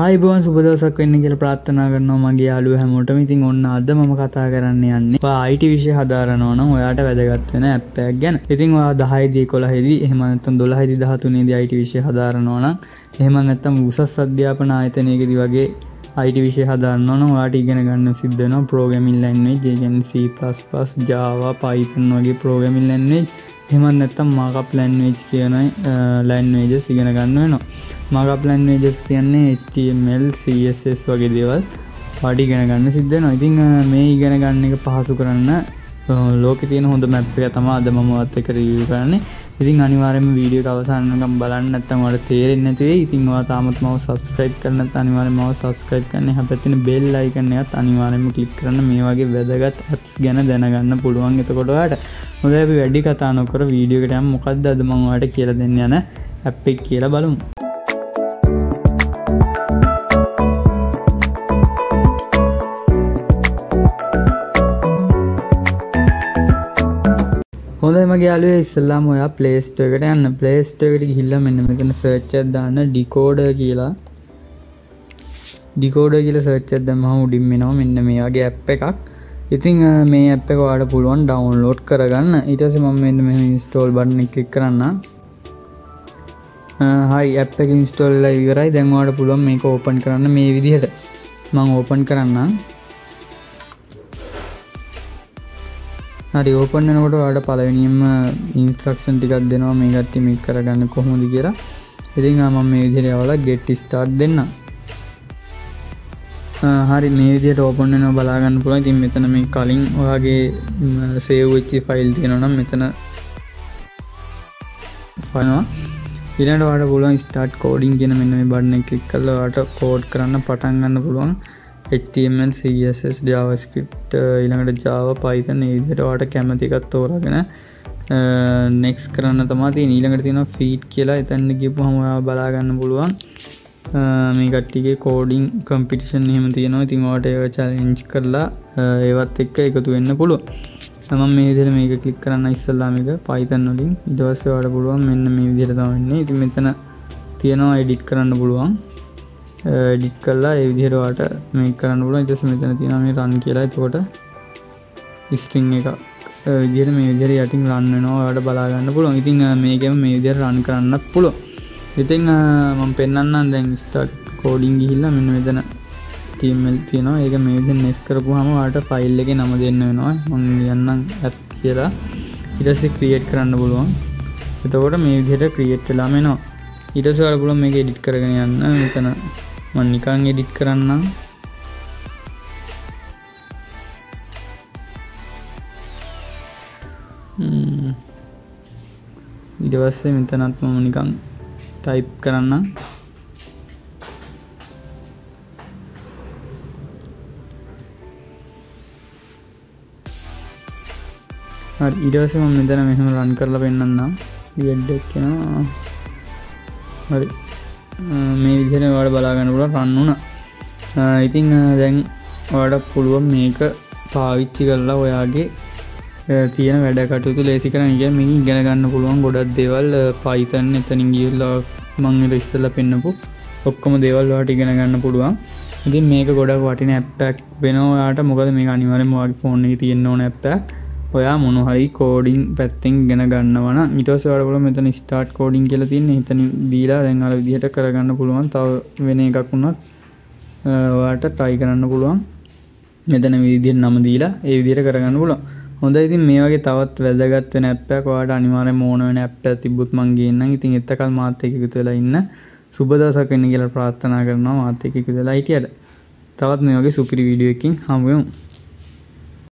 ආයිබෝන් සුබදවසක් වෙන්න කියලා ප්‍රාර්ථනා කරනවා මගේ යාළුවෝ හැමෝටම. ඉතින් ඔන්න අද මම කතා කරන්න යන්නේ IT විෂය හදාරනවා නම් ඔයාට වැදගත් වෙන ඇප් එකක් ගැන. ඉතින් ඔයා 10 දී 11 දී එහෙම නැත්නම් 12 දී 13 දී IT විෂය හදාරනවා නම් එහෙම නැත්නම් උසස් අධ්‍යාපන ආයතනයකදී වගේ IT විෂය හදාරනවා නම් ඔයාට ඉගෙන ගන්න සිද්ධ වෙනවා programming language, ඒ කියන්නේ C++, Java, Python වගේ programming language. එහෙමත් නැත්නම් markup language කියන languages ඉගෙන ගන්න වෙනවා. මාකප් ලැන්වේජස් කියන්නේ HTML CSS වගේ දේවල් පාඩි ඉගෙන ගන්න සිද්ධ වෙනවා. ඉතින් මේ ඉගෙන ගන්න එක පහසු කරන්න ලෝකේ තියෙන හොඳ මැප් එක තමයි අද මම ඔයත් එක්ක රිවිව් කරන්නේ. ඉතින් අනිවාර්යයෙන්ම වීඩියෝ එක අවසන් වෙනකම් බලන්න නැත්නම් ඔයාලට තේරෙන්නේ නැති වෙයි. ඉතින් ඔයා තාමත් මව subscribe කරලා නැත්නම් අනිවාර්යයෙන්ම මව subscribe කරන්න. එහා පැත්තේ bell icon එකත් අනිවාර්යයෙන්ම click කරන්න. මේ වගේ වැදගත් apps ගැන දැනගන්න පුළුවන්. එතකොට ඔයාලට හොඳයි අපි වැඩි කතා නොකර වීඩියෝ එකට යමු. මොකද්ද අද මම ඔයාලට කියලා දෙන්න යන app එක කියලා බලමු. හොඳයි මගේ යාළුවෝ ඉස්සල්ලාම ඔයා Play Store එකට යන්න. Play Store එකට ගිහිල්ලා මෙන්න මෙතන search එකක් දාන්න decoder කියලා. decoder කියලා search එකක් දැම්මම උඩින් එනවා මෙන්න මේ වගේ app එකක්. ඉතින් මේ app එක ඔයාලට පුළුවන් download කරගන්න. ඊට පස්සේ මම මෙන්න මෙහෙම install button එක click කරන්න. හරි app එක install වෙලා ඉවරයි. දැන් ඔයාලට පුළුවන් මේක open කරන්න මේ විදිහට. මම open කරන්නම්. හරි ඕපන් වෙනකොට ඔයාලට පළවෙනියෙන්ම ඉන්ස්ට්‍රක්ෂන් ටිකක් දෙනවා මේ කට්ටිය මේක කරගන්න කොහොමද කියලා. ඉතින් මම මේ විදිහට යවලා get start දෙන්න. හරි මේ විදිහට ඕපන් වෙනවා බලා ගන්න පුළුවන්. ඉතින් මෙතන මේ කලින් ඔයාගේ save වෙච්ච ෆයිල් තියෙනවා නම් මෙතන ෆයිනවා. ඊළඟට ඔයාලට පුළුවන් start coding කියන මෙන්න මේ බටන් එක ක්ලික් කරලා ඔයාලට කෝඩ් කරන්න පටන් ගන්න පුළුවන්. HTML CSS JavaScript uh, ඊළඟට Java Python ඒ විදිහට ඔයාලට කැමති එකක් තෝරාගෙන uh, next කරන්න තමයි තියෙන්නේ. ඊළඟට තියෙනවා feed කියලා. එතන ගිහපුවම ඔයාලා බලා ගන්න පුළුවන් මේ කට්ටියගේ කෝඩින් කම්පිටිෂන් එහෙම තියෙනවා. ඉතින් ඔයාලට ඒව challenge කරලා uh, ඒවත් එක්ක එකතු වෙන්න පුළුවන්. මම මේ විදිහට මේක ක්ලික් කරන්න ඉස්සල්ලා මේක Python වලින්. ඊට පස්සේ ඔයාලට පුළුවන් මෙන්න මේ විදිහට තමයි වෙන්නේ ඉතින් මෙතන තියෙනවා edit කරන්න පුළුවන්. ඩිට් කල්ලා ඒ විදිහරවාට මේ කරන්න පුල ඉටස මෙතන තින මේ රන් කියලා. එතකොට ස්ට්‍රිං එක විදිර මේ විදිර යටින් රන්නවා වට බලාගන්න පුළුවන්. ඉතින් මේකම මේ විදිර රන් කරන්න පුළුව ඉතිං මම පෙන්න්න දැන් ස්ටට් කෝඩිං ගිහිල්ල මෙන්න මෙතන තිීමල් තියෙනවා. ඒක මේ විදිහ නෙස් කරපු හම වාට ෆයිල් එක නම දෙන්න වෙනවා. මං යන්නම් ඇත් කියලා. ඉටස්සේ ක්‍රියේට් කරන්න පුළුවන්. එතකොට මේ විදිහට ක්‍රියේට් වෙලා මෙනවා. ඊටසවල පුළුවන් මේක එඩිට් කරගෙන යන්න. මෙතන මන් නිකං එඩිට් කරන්නම්. ඉඩවස්සේ මෙතනත් මම නිකං ටයිප් කරන්න ඉඩවස ම මෙතන මෙහම රන් කරලා පෙන්න්නම් ඩක් කෙනවා හරි. මේ විදිහට වාඩ බලාගන්නපුල රන්නුන ඉතිං දැන් වාඩක් පුළුවන් මේක පාවිච්චි කරලා ඔයාගේ තියෙන වැඩ කටයුතු ලේසි කරන ග මිනි ඉගෙන ගන්න පුළුවන් ගොඩක් දේවල් පයිතන් එතනින් ගියල්ලා මංගල ඉස්සල්ල පෙන්න්නපු ඔක්කොම දේවල් වාට ඉගෙන ගන්න පුළුවන්. ඉතින් මේක ගොඩක් වටින ඇප්පැක් වෙනවාට මොකද මේ අනිවරම වගේ ෆෝන් එක තියෙන්න්න ඕන ඇප්පැක් ඔයා මොනහරි කෝඩිං පැත්තෙන් ගෙන ගන්නවන ඉටස වඩපුල මෙතන ස්ටාර්ට් කෝඩිං කියල තින්න හිතන දීලා දැන්හල විදිහට කරගන්න පුළුවන්. තව වෙන එකක් වුණත් ඔයාට ටයි කරන්න පුළුවන්. මෙතන විදිහ නම දීලා ඒ විදිර කරගන්න පුල හොඳ ඉතින් මේ වගේ තවත් වැදගත් වෙන ඇප්පයක් වාට අනිවාර මෝන වෙන ඇප්ට තිබුත් මංගේන්න ඉතින් එත්තකල් මාත එකකතු වෙලා ඉන්න සුබදසක් වෙන්න කියලා ප්‍රාර්ථනා කරනවා මාත එකකු වෙලා හිටියට. තවත් මේ වගේ සුපිරි වීඩියෝ එකින් හමුවමු